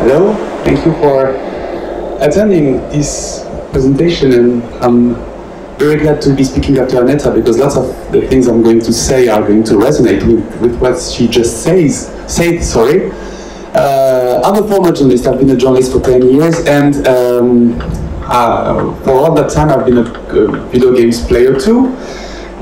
Hello, thank you for attending this presentation and I'm very glad to be speaking after Aneta because lots of the things I'm going to say are going to resonate with, with what she just says, said, sorry. Uh, I'm a former journalist, I've been a journalist for 10 years and um, uh, for all that time I've been a uh, video games player too.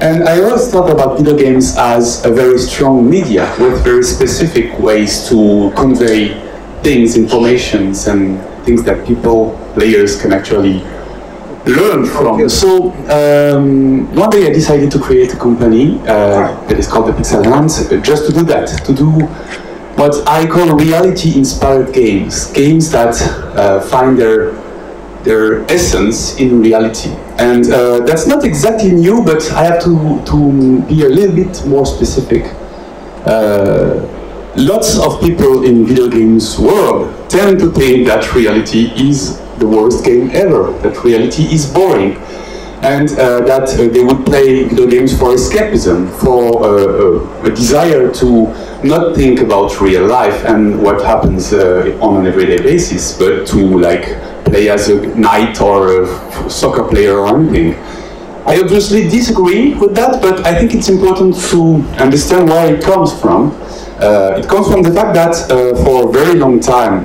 And I always thought about video games as a very strong media with very specific ways to convey things, informations, and things that people, players, can actually learn from. So um, one day I decided to create a company uh, that is called the Pixel Hunt, uh, just to do that, to do what I call reality-inspired games, games that uh, find their their essence in reality. And uh, that's not exactly new, but I have to, to be a little bit more specific. Uh, lots of people in video games world tend to think that reality is the worst game ever, that reality is boring, and uh, that uh, they would play video games for escapism, for uh, uh, a desire to not think about real life and what happens uh, on an everyday basis, but to like play as a knight or a soccer player or anything. I obviously disagree with that, but I think it's important to understand where it comes from. Uh, it comes from the fact that uh, for a very long time,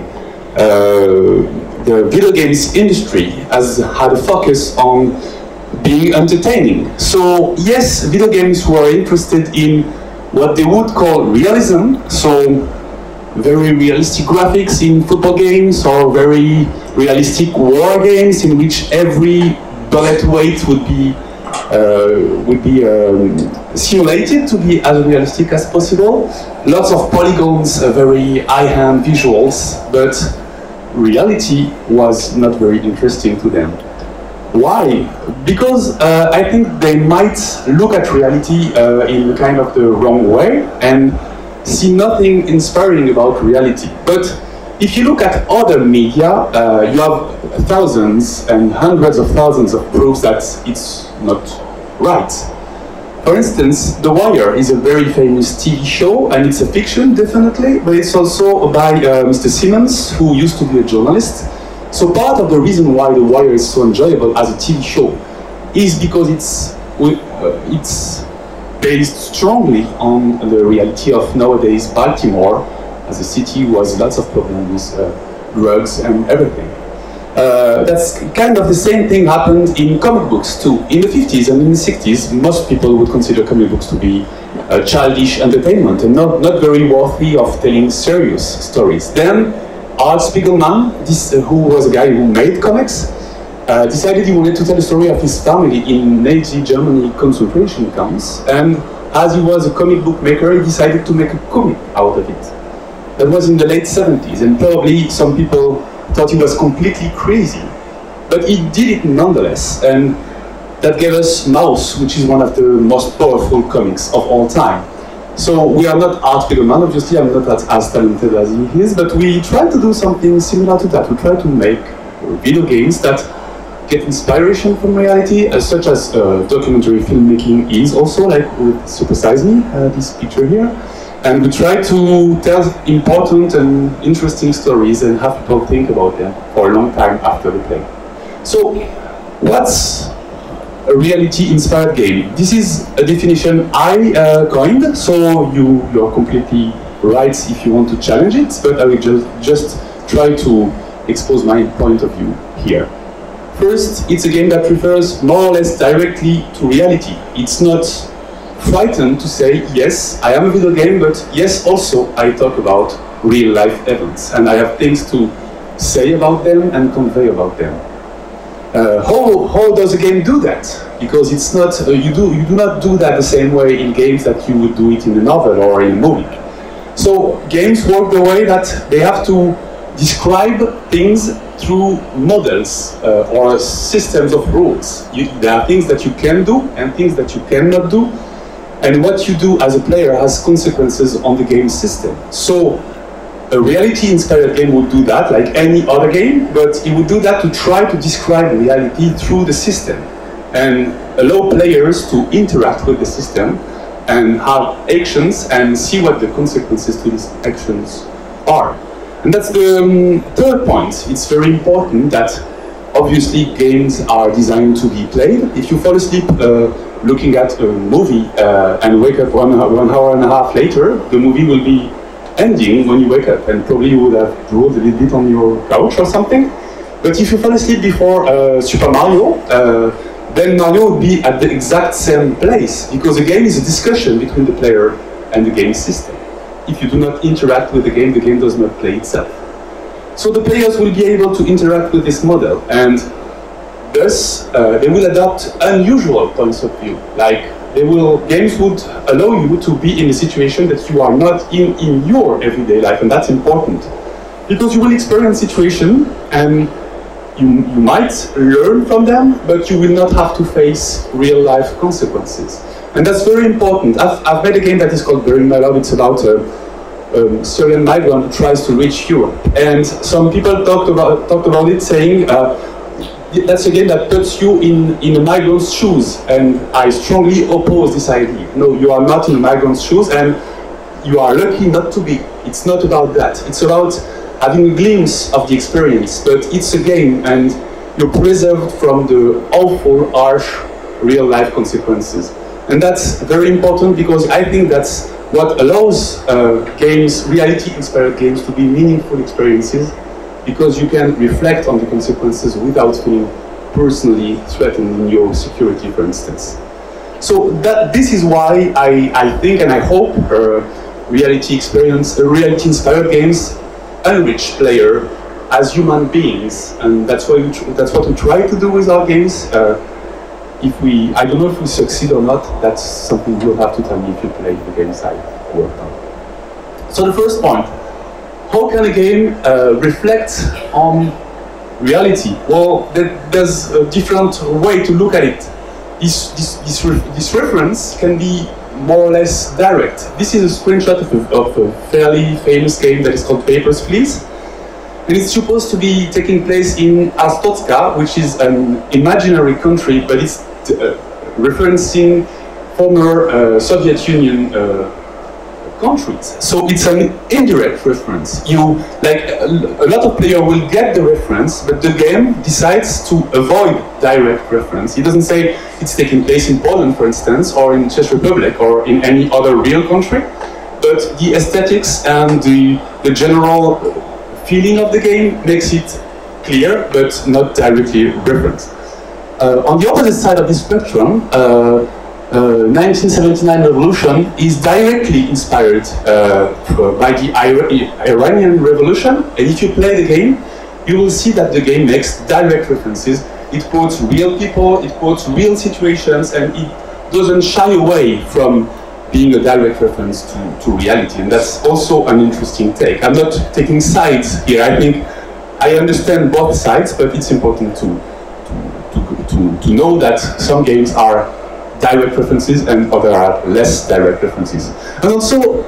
uh, the video games industry has had a focus on being entertaining. So yes, video games were interested in what they would call realism, so very realistic graphics in football games or very realistic war games in which every bullet weight would be would be um, simulated to be as realistic as possible. Lots of polygons, uh, very high-hand visuals, but reality was not very interesting to them. Why? Because uh, I think they might look at reality uh, in kind of the wrong way and see nothing inspiring about reality. But if you look at other media, uh, you have thousands and hundreds of thousands of proofs that it's not right. For instance, The Wire is a very famous TV show, and it's a fiction, definitely, but it's also by uh, Mr. Simon, who used to be a journalist. So part of the reason why The Wire is so enjoyable as a TV show is because it's, uh, it's based strongly on the reality of nowadays Baltimore, as a city was lots of problems with uh, drugs and everything. Uh, that's kind of the same thing happened in comic books too. In the 50s and in the 60s, most people would consider comic books to be uh, childish entertainment and not, not very worthy of telling serious stories. Then Art Spiegelman, this, uh, who was a guy who made comics, uh, decided he wanted to tell the story of his family in Nazi Germany concentration camps, and as he was a comic book maker, he decided to make a comic out of it. That was in the late 70s, and probably some people thought he was completely crazy. But he did it nonetheless, and that gave us Maus, which is one of the most powerful comics of all time. So we are not Art Spiegelman, obviously I'm not as, as talented as he is, but we try to do something similar to that. We try to make video games that get inspiration from reality, uh, such as uh, documentary filmmaking is also, like with Super Size Me, uh, this picture here. And we try to tell important and interesting stories and have people think about them for a long time after the play. So, what's a reality-inspired game? This is a definition I uh, coined, so you, you're completely right if you want to challenge it, but I will just, just try to expose my point of view here. First, it's a game that refers more or less directly to reality. It's not frightened to say, yes, I am a video game, but yes, also I talk about real life events, and I have things to say about them and convey about them. Uh, how, how does a game do that? Because it's not, uh, you, do, you do not do that the same way in games that you would do it in a novel or in a movie. So games work the way that they have to describe things through models uh, or systems of rules. You, there are things that you can do and things that you cannot do, and what you do as a player has consequences on the game system. So a reality-inspired game would do that, like any other game, but it would do that to try to describe reality through the system and allow players to interact with the system and have actions and see what the consequences to these actions are. And that's the um, third point. It's very important that obviously games are designed to be played. If you fall asleep uh, looking at a movie uh, and wake up one, one hour and a half later, the movie will be ending when you wake up, and probably you would have drooled a little bit on your couch or something. But if you fall asleep before uh, Super Mario, uh, then Mario would be at the exact same place, because the game is a discussion between the player and the game system. If you do not interact with the game, the game does not play itself. So the players will be able to interact with this model, and thus uh, they will adopt unusual points of view, like they will games would allow you to be in a situation that you are not in in your everyday life, and that's important because you will experience situation and you, you might learn from them, but you will not have to face real life consequences. And that's very important. I've, I've made a game that is called Bury My Love. It's about a um, Syrian migrant who tries to reach Europe. And some people talked about, talked about it saying, uh, that's a game that puts you in, in a migrant's shoes. And I strongly oppose this idea. No, you are not in a migrant's shoes, and you are lucky not to be. It's not about that. It's about having a glimpse of the experience, but it's a game, and you're preserved from the awful, harsh, real-life consequences. And that's very important because I think that's what allows uh, games, reality-inspired games, to be meaningful experiences because you can reflect on the consequences without feeling personally threatened in your security, for instance. So that this is why I, I think and I hope uh, reality experience, uh, reality-inspired games enrich player as human beings, and that's what we that's what we try to do with our games. Uh, if we, I don't know if we succeed or not. That's something you'll have to tell me if you play the games I worked on. So the first point how can a game uh, reflect on reality? Well, there's a different way to look at it. This, this, this, this, reference can be more or less direct. This is a screenshot of a, of a fairly famous game that is called Papers, Please. And it's supposed to be taking place in Arstotzka, which is an imaginary country, but it's uh, referencing former uh, Soviet Union uh, countries. So it's an indirect reference. You like a, lot of players will get the reference, but the game decides to avoid direct reference. It doesn't say it's taking place in Poland, for instance, or in Czech Republic, or in any other real country. But the aesthetics and the, the general feeling of the game makes it clear, but not directly referenced. Uh, on the opposite side of the spectrum, uh, 1979 uh, revolution is directly inspired uh, by the Iranian revolution. And if you play the game, you will see that the game makes direct references. It quotes real people, it quotes real situations, and it doesn't shy away from being a direct reference to, to reality. And that's also an interesting take. I'm not taking sides here. I think I understand both sides, but it's important to, to, to, to know that some games are direct references and other are less direct references. And also,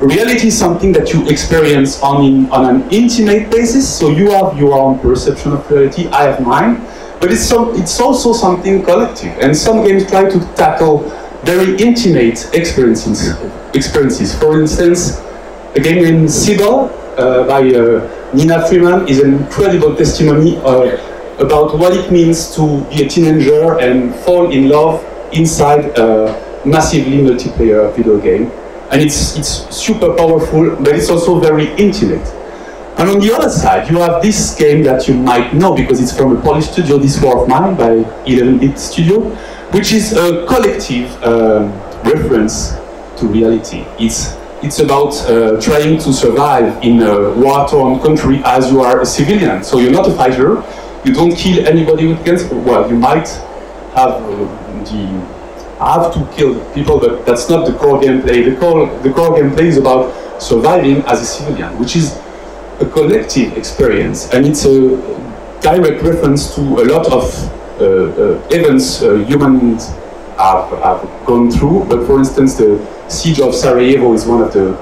reality is something that you experience on, in, on an intimate basis, so you have your own perception of reality, I have mine, but it's, some, it's also something collective. And some games try to tackle very intimate experiences. experiences. For instance, a game named Cibele uh, by uh, Nina Freeman is an incredible testimony uh, about what it means to be a teenager and fall in love inside a massively multiplayer video game. And it's, it's super powerful, but it's also very intimate. And on the other side, you have this game that you might know because it's from a Polish studio, This War of Mine by 11-bit Studio, which is a collective um, reference to reality. It's, it's about uh, trying to survive in a war-torn country as you are a civilian. So you're not a fighter, you don't kill anybody with guns, well, you might have uh, the have to kill people, but that's not the core gameplay. The core, the core gameplay is about surviving as a civilian, which is a collective experience, and it's a direct reference to a lot of uh, uh, events uh, humans have, have gone through. But for instance, the siege of Sarajevo is one of the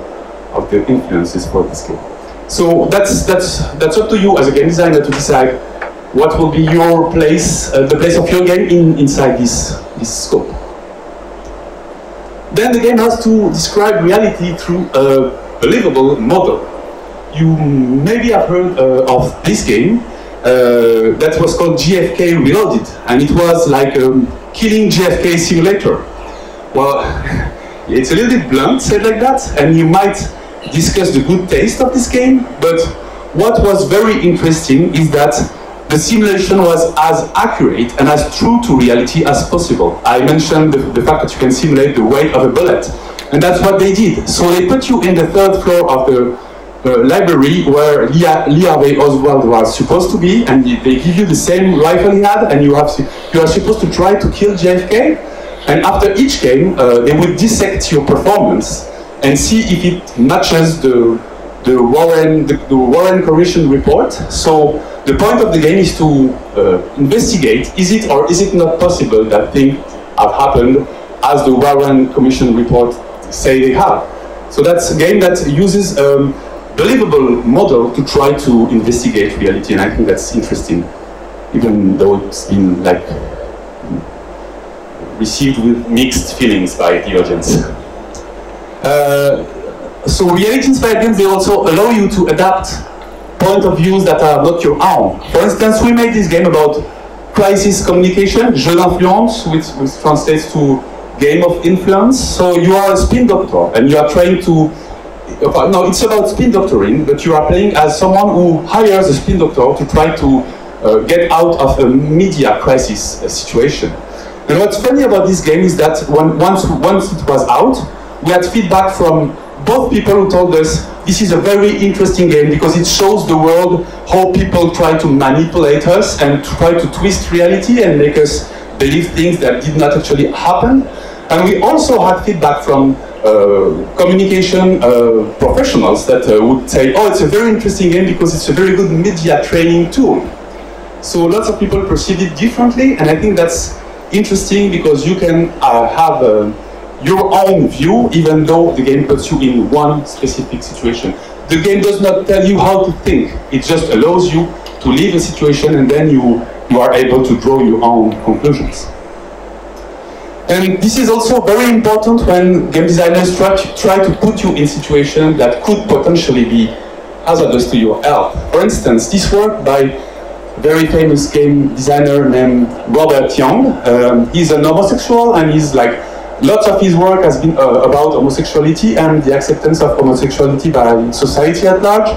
of the influences for this game. So that's that's that's up to you as a game designer to decide what will be your place, uh, the place of your game in, inside this this scope. Then the game has to describe reality through a believable model. you maybe have heard uh, of this game uh, that was called JFK Reloaded, and it was like a killing JFK simulator. Well, it's a little bit blunt said like that, and you might discuss the good taste of this game, but what was very interesting is that the simulation was as accurate and as true to reality as possible. I mentioned the, the, fact that you can simulate the weight of a bullet, and that's what they did. So they put you in the third floor of the uh, library where Harvey Oswald was supposed to be, and they give you the same rifle he had, and you have you are supposed to try to kill JFK. And after each game, uh, they would dissect your performance and see if it matches the the Warren the, the Warren Commission report. So the point of the game is to uh, investigate: is it or is it not possible that things have happened as the Warren Commission report say they have? So that's a game that uses a um, believable model to try to investigate reality, and I think that's interesting, even though it's been like received with mixed feelings by the audience. Uh, so reality-inspired games, they also allow you to adapt point of views that are not your own. For instance, we made this game about crisis communication, jeu d'influence, which, which translates to game of influence. So you are a spin doctor, and you are trying to no, it's about spin doctoring, but you are playing as someone who hires a spin doctor to try to uh, get out of a media crisis uh, situation. And what's funny about this game is that when, once, once it was out, we had feedback from both people who told us this is a very interesting game because it shows the world how people try to manipulate us and try to twist reality and make us believe things that did not actually happen. And we also had feedback from uh, communication uh, professionals that uh, would say, oh, it's a very interesting game because it's a very good media training tool. So lots of people perceive it differently, and I think that's interesting because you can uh, have uh, your own view even though the game puts you in one specific situation. The game does not tell you how to think, it just allows you to leave a situation and then you, you are able to draw your own conclusions. And this is also very important when game designers try to, try to put you in situations that could potentially be hazardous to your health. For instance, this work by very famous game designer named Robert Yang. Um, he's an homosexual and he's like, lots of his work has been uh, about homosexuality and the acceptance of homosexuality by society at large.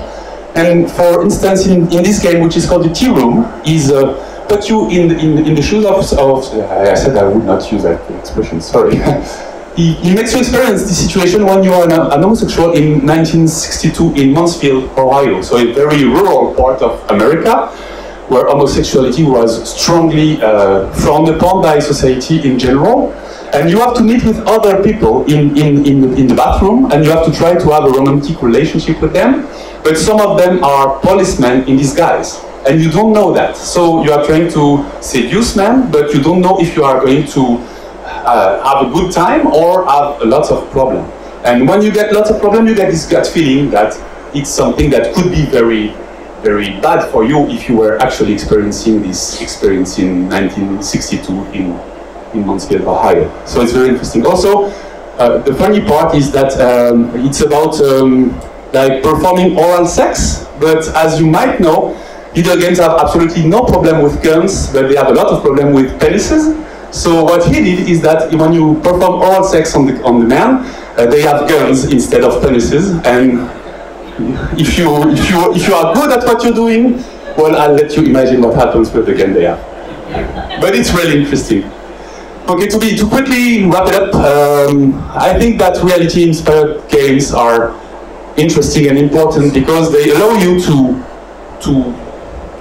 And for instance, in, in this game, which is called the Tea Room, is uh, put you in, in, in the shoes of, of, I said I would not use that expression, sorry. he, he, makes you experience the situation when you are an, an, homosexual in 1962 in Mansfield, Ohio, so a very rural part of America where homosexuality was strongly uh, frowned upon by society in general. And you have to meet with other people in, in, in, in the bathroom, and you have to try to have a romantic relationship with them. But some of them are policemen in disguise, and you don't know that. So you are trying to seduce men, but you don't know if you are going to uh, have a good time or have lots of problem. And when you get lots of problem, you get this gut feeling that it's something that could be very very bad for you if you were actually experiencing this experience in 1962 in, in Mansfield, Ohio. So it's very interesting. Also, uh, the funny part is that um, it's about um, like performing oral sex, but as you might know, video games have absolutely no problem with guns, but they have a lot of problem with penises. So what he did is that when you perform oral sex on the, on the man, uh, they have guns instead of penises, and if you, if, you, if you are good at what you're doing, well, I'll let you imagine what happens with the game there. But it's really interesting. Okay, to, be, to quickly wrap it up, um, I think that reality-inspired games are interesting and important because they allow you to, to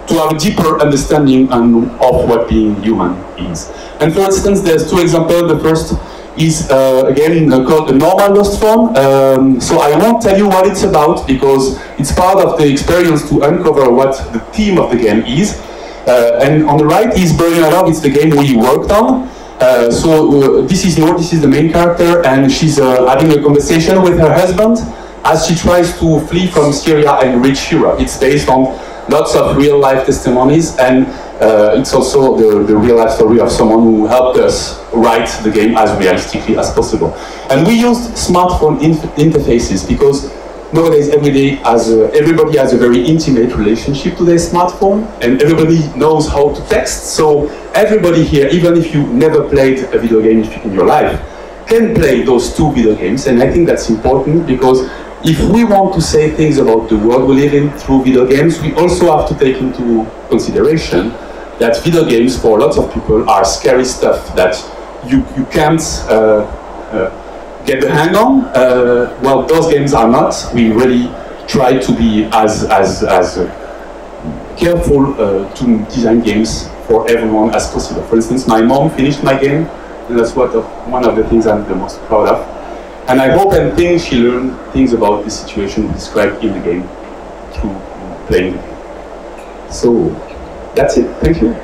to have a deeper understanding of what being human is. And for instance, there's two examples. The first is uh, again uh, called the Normal Lost Phone. Um, so I won't tell you what it's about because it's part of the experience to uncover what the theme of the game is. Uh, and on the right is Burning Along, it's the game we worked on. Uh, so uh, this is Nour, this is the main character, and she's uh, having a conversation with her husband as she tries to flee from Syria and reach Europe. It's based on lots of real life testimonies and uh, it's also the, the real life story of someone who helped us write the game as realistically as possible. And we used smartphone interfaces because nowadays everybody has a, everybody has a very intimate relationship to their smartphone and everybody knows how to text. So everybody here even if you never played a video game in your life can play those two video games. And i think that's important because if we want to say things about the world we live in through video games we also have to take into consideration that video games for lots of people are scary stuff that you, you can't uh, uh, get the hang on. Uh, well, those games are not. We really try to be as, as, as uh, careful uh, to design games for everyone as possible. For instance, my mom finished my game, and that's what of, one of the things I'm the most proud of. And I hope and think she learned things about the situation described in the game through playing. So that's it. Thank you.